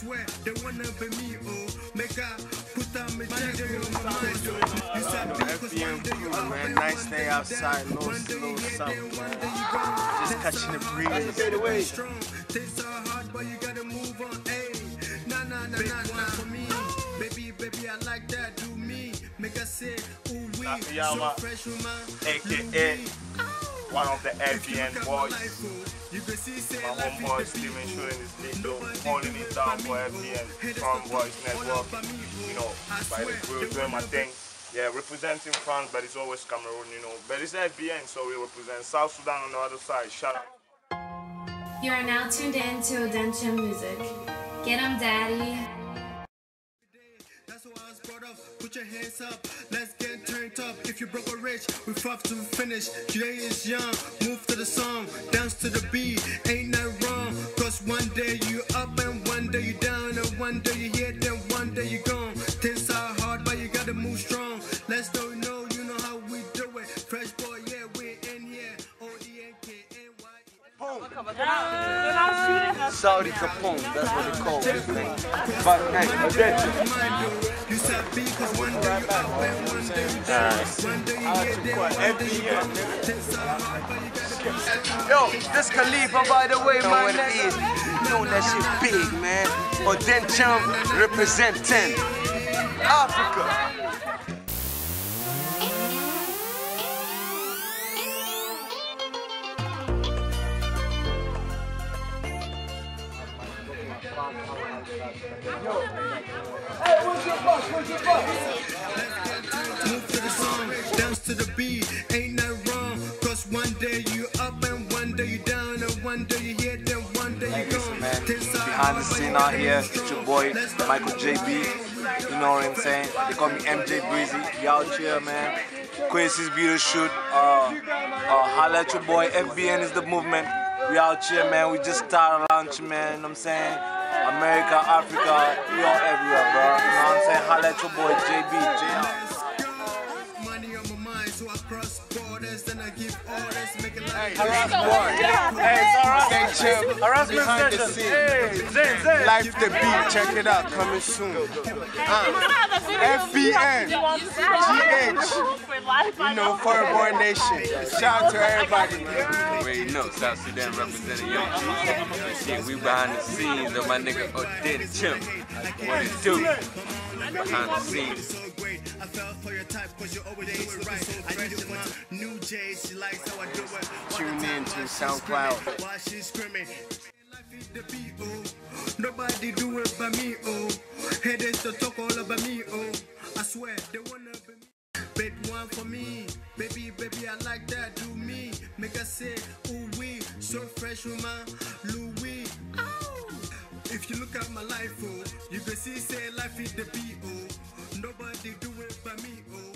swear they wanna be me, oh. Make I put on my jacket on my mind, oh. You said because one day you up man. Nice day day outside, down. no One day you here, south, one day you gone. Just catching the breeze. Strong. Things are hard, but you gotta move on. Hey, nah, nah, nah, nah, nah. For me, baby, baby, I like that. Do me, make I say, ooh wee. So uh, fresh, woman. aka one of the FBN boys. You can see, say, My life homeboy is the Steven beat, shooting oh. his little, Nobody holding it it down for me, FBN, oh. Haters Strong don't Voice Network. about me, oh. You know, I by the swear, doing my thing. Yeah, representing France, but it's always Cameroon, you know. But it's FBN, so we represent South Sudan on the other side. Shout out. You are now tuned in to Odentia Music. Get 'em, daddy. Put your hands up. Let's get turned up. If you broke or rich, we fight to finish. Today is young. Move to the song. Dance to the beat. Ain't that wrong. Cause one day you up and one day you down. And one day you here, then one day you gone. Saudi Capone, that's what they call this thing. But hey, attention. You said because one day you up and one day you down. One day you here, then one day you gone. Things are hard, you gotta Yo, this Khalifa, by the way, man, that is. You know that shit big, man. Odenkyem represent 10. Africa. Move to the song, dance to the beat, ain't that wrong. Cause one day you up and one day you down, and one day you here, then one day you gone. man, behind the scene out here, it's your boy Michael JB. You know what I'm saying? They call me MJ Breezy. Out here, man. Quincy's Beauty Shoot. Uh, uh, holla at your boy. FBN is the movement. We out here, man. We just started launching, man. You know what I'm saying? America, Africa, we all everywhere, bro. You know what I'm saying? Holla at your boy JB. J out. Money on my mind, so I cross borders, then I give orders, make it like Hey, Stay chill. Behind the scenes. Life the beat. Check it out. Coming soon. Uh, FBN. GH. You know, Foreign Born Nation. Shout out to everybody, man. Wait, you know, South Sudan representing Young G. Yeah, we behind the scenes of my nigga Odenkyem. What it do? Behind the scenes. For your type cause you always do it right. I need my new J, she likes how I do it. Tune All the time in to SoundCloud. While she's screaming. Life is the beat, oh. Nobody do it but me, oh. Headers to talk all about me, oh. I swear, they wanna be me. Baby, one for me. Baby, baby, I like that. Do me. Make her say, ooh, we. So fresh, woman. Louis. Ow. If you look at my life, oh, you can see, say, life is the beat, oh. Nobody